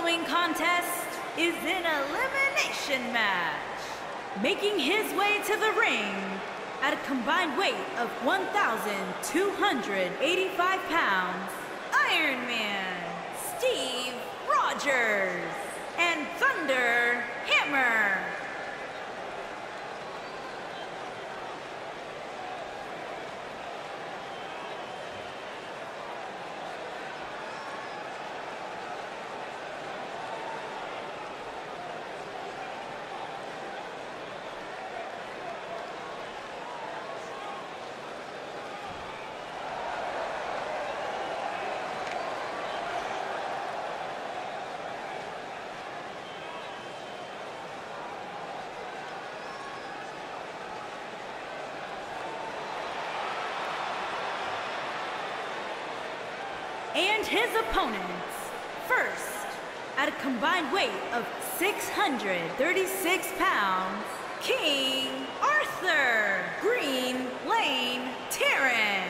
Following contest is an elimination match. Making his way to the ring at a combined weight of 1,285 pounds, Iron Man Steve Rogers and Thunder and his opponents. First, at a combined weight of 636 pounds, King Arthur, Green Lane Terran,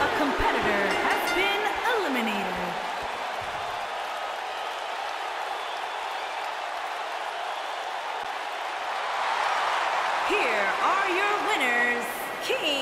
A competitor has been eliminated. Here are your winners, King